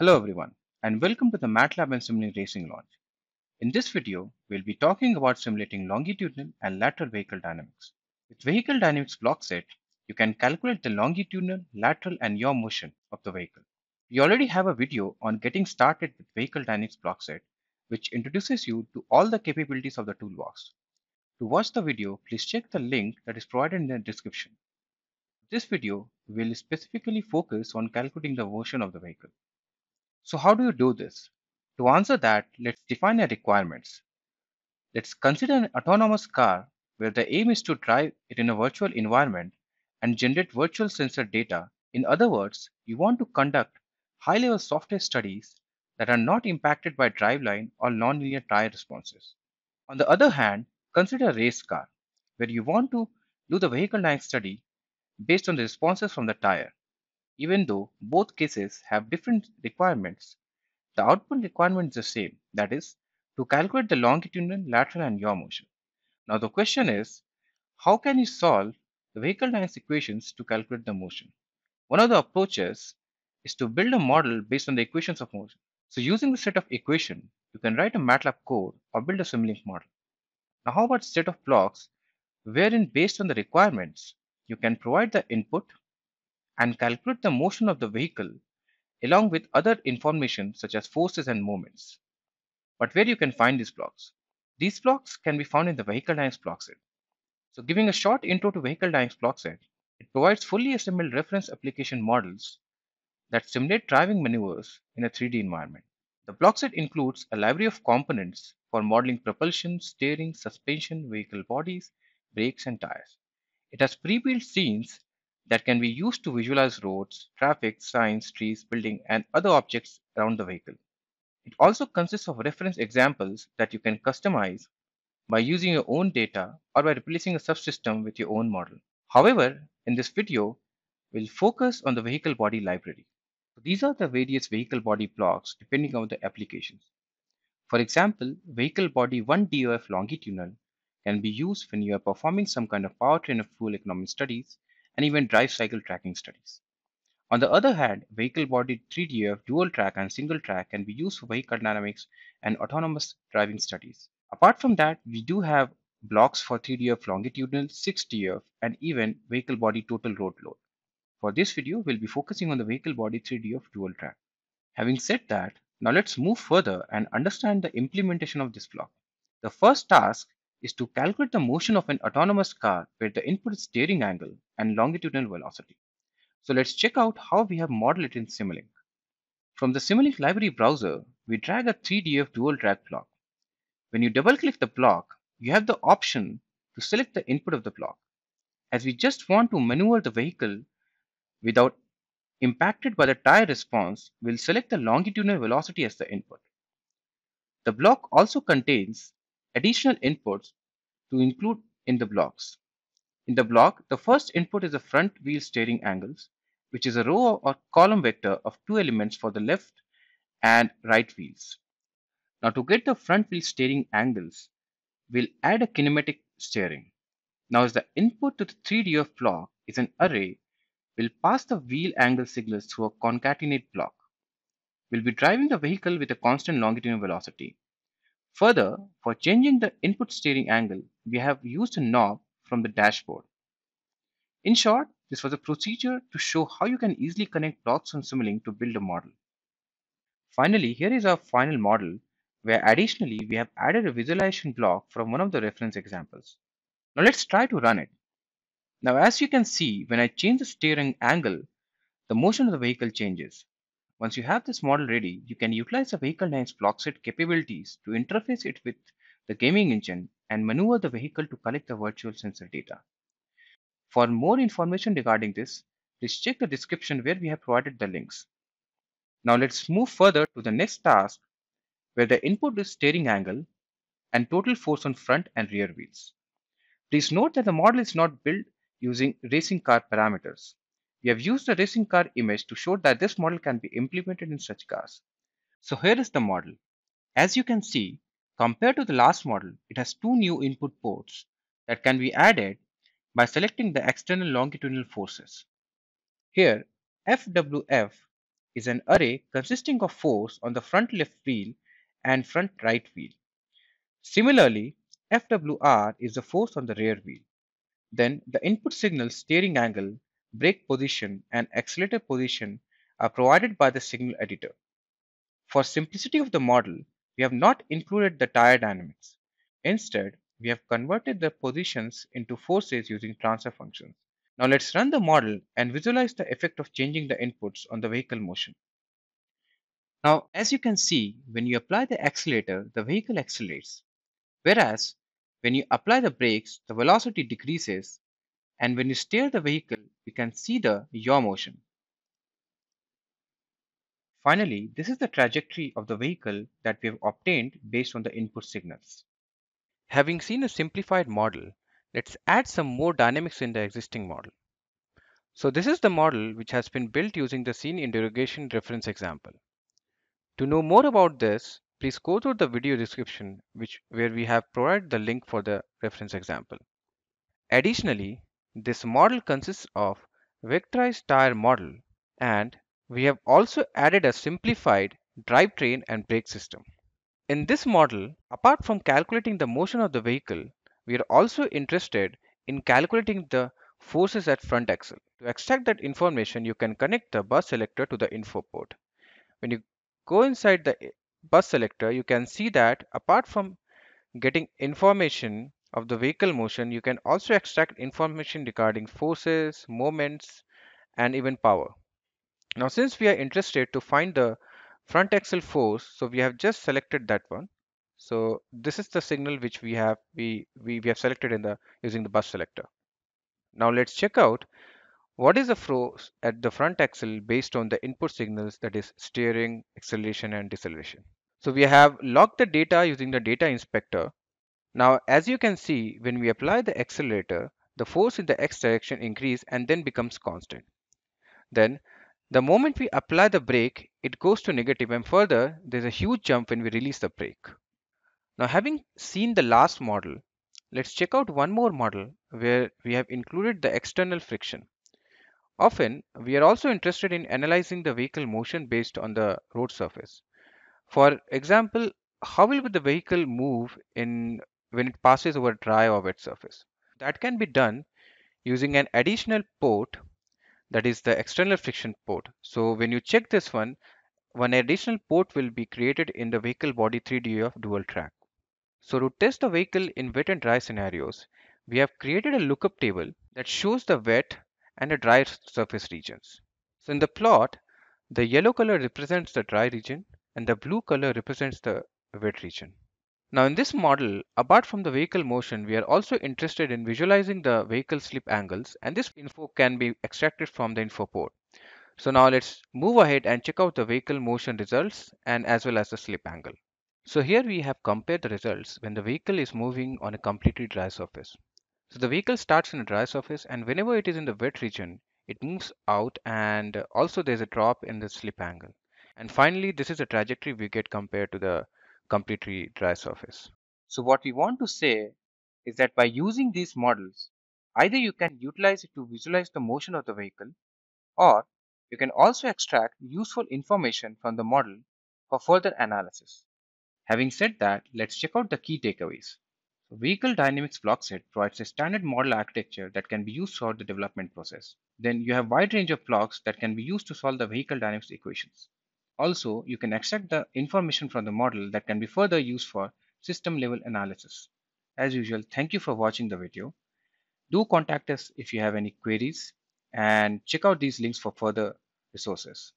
Hello everyone and welcome to the MATLAB and Simulink Racing Lounge. In this video, we'll be talking about simulating longitudinal and lateral vehicle dynamics. With vehicle dynamics block set, you can calculate the longitudinal, lateral and yaw motion of the vehicle. We already have a video on getting started with vehicle dynamics block set, which introduces you to all the capabilities of the toolbox. To watch the video, please check the link that is provided in the description. This video will specifically focus on calculating the motion of the vehicle. So how do you do this? To answer that, let's define our requirements. Let's consider an autonomous car where the aim is to drive it in a virtual environment and generate virtual sensor data. In other words, you want to conduct high-level software studies that are not impacted by driveline or nonlinear tire responses. On the other hand, consider a race car where you want to do the vehicle dynamics study based on the responses from the tire. Even though both cases have different requirements, the output requirement is the same, that is, to calculate the longitudinal, lateral and yaw motion. Now the question is, how can you solve the vehicle dynamics equations to calculate the motion? One of the approaches is to build a model based on the equations of motion. So using the set of equation, you can write a MATLAB code or build a Simulink model. Now how about set of blocks wherein based on the requirements, you can provide the input and calculate the motion of the vehicle along with other information such as forces and moments. But where you can find these blocks? These blocks can be found in the vehicle dynamics block set. So giving a short intro to vehicle dynamics block set, it provides fully assembled reference application models that simulate driving maneuvers in a 3D environment. The block set includes a library of components for modeling propulsion, steering, suspension, vehicle bodies, brakes, and tires. It has pre-built scenes that can be used to visualize roads, traffic, signs, trees, buildings, and other objects around the vehicle. It also consists of reference examples that you can customize by using your own data or by replacing a subsystem with your own model. However, in this video, we'll focus on the vehicle body library. These are the various vehicle body blocks depending on the applications. For example, vehicle body 1 DOF longitudinal can be used when you are performing some kind of powertrain or fuel economy studies and even drive cycle tracking studies. On the other hand, vehicle body 3DOF, dual track and single track can be used for vehicle dynamics and autonomous driving studies. Apart from that, we do have blocks for 3DOF longitudinal, 6DOF and even vehicle body total road load. For this video, we'll be focusing on the vehicle body 3DOF dual track. Having said that, now let's move further and understand the implementation of this block. The first task is to calculate the motion of an autonomous car where the input is steering angle and longitudinal velocity. So let's check out how we have modeled it in Simulink. From the Simulink library browser, we drag a 3DOF dual track block. When you double click the block, you have the option to select the input of the block. As we just want to maneuver the vehicle without impacted by the tire response, we'll select the longitudinal velocity as the input. The block also contains additional inputs to include in the blocks. In the block, the first input is the front wheel steering angles, which is a row or column vector of two elements for the left and right wheels. Now to get the front wheel steering angles, we'll add a kinematic steering. Now as the input to the 3DOF block is an array, we'll pass the wheel angle signals through a concatenate block. We'll be driving the vehicle with a constant longitudinal velocity. Further, for changing the input steering angle, we have used a knob from the dashboard. In short, this was a procedure to show how you can easily connect blocks on Simulink to build a model. Finally, here is our final model where additionally we have added a visualization block from one of the reference examples. Now let's try to run it. Now as you can see, when I change the steering angle, the motion of the vehicle changes. Once you have this model ready, you can utilize the vehicle dynamics block set capabilities to interface it with the gaming engine and maneuver the vehicle to collect the virtual sensor data. For more information regarding this, please check the description where we have provided the links. Now let's move further to the next task where the input is steering angle and total force on front and rear wheels. Please note that the model is not built using racing car parameters. We have used a racing car image to show that this model can be implemented in such cars. So here is the model. As you can see, compared to the last model, it has two new input ports that can be added by selecting the external longitudinal forces. Here, FWF is an array consisting of force on the front left wheel and front right wheel. Similarly, FWR is the force on the rear wheel. Then the input signal steering angle, brake position and accelerator position are provided by the signal editor. For simplicity of the model, we have not included the tire dynamics. Instead, we have converted the positions into forces using transfer functions. Now let's run the model and visualize the effect of changing the inputs on the vehicle motion. Now, as you can see, when you apply the accelerator, the vehicle accelerates. Whereas, when you apply the brakes, the velocity decreases. And when you steer the vehicle, see the yaw motion. Finally, this is the trajectory of the vehicle that we have obtained based on the input signals. Having seen a simplified model, let's add some more dynamics in the existing model. So this is the model which has been built using the scene interrogation reference example. To know more about this, please go to the video description which where we have provided the link for the reference example. Additionally, this model consists of vectorized tire model and we have also added a simplified drivetrain and brake system. In this model, apart from calculating the motion of the vehicle, we are also interested in calculating the forces at front axle. To extract that information, you can connect the bus selector to the info port. When you go inside the bus selector, you can see that apart from getting information of the vehicle motion, you can also extract information regarding forces, moments, and even power. Now, since we are interested to find the front axle force, so we have just selected that one. So this is the signal which we have we, we, we have selected in the using the bus selector. Now let's check out what is the force at the front axle based on the input signals that is steering, acceleration and deceleration. So we have logged the data using the data inspector. Now as you can see when we apply the accelerator the force in the x direction increase and then becomes constant. Then the moment we apply the brake, it goes to negative and further there's a huge jump when we release the brake. Now having seen the last model, let's check out one more model where we have included the external friction. Often, we are also interested in analyzing the vehicle motion based on the road surface. For example, how will the vehicle move in when it passes over dry or wet surface? That can be done using an additional port that is the external friction port. So when you check this one, one additional port will be created in the vehicle body 3DOF dual track. So to test the vehicle in wet and dry scenarios, we have created a lookup table that shows the wet and the dry surface regions. So in the plot, the yellow color represents the dry region and the blue color represents the wet region. Now in this model, apart from the vehicle motion, we are also interested in visualizing the vehicle slip angles and this info can be extracted from the info port. So now let's move ahead and check out the vehicle motion results and as well as the slip angle. So here we have compared the results when the vehicle is moving on a completely dry surface. So the vehicle starts in a dry surface and whenever it is in the wet region, it moves out and also there's a drop in the slip angle. And finally, this is the trajectory we get compared to the completely dry surface. So what we want to say is that by using these models, either you can utilize it to visualize the motion of the vehicle or you can also extract useful information from the model for further analysis. Having said that, let's check out the key takeaways. Vehicle Dynamics block set provides a standard model architecture that can be used throughout the development process. Then you have wide range of blocks that can be used to solve the vehicle dynamics equations. Also, you can extract the information from the model that can be further used for system level analysis. As usual, thank you for watching the video. Do contact us if you have any queries and check out these links for further resources.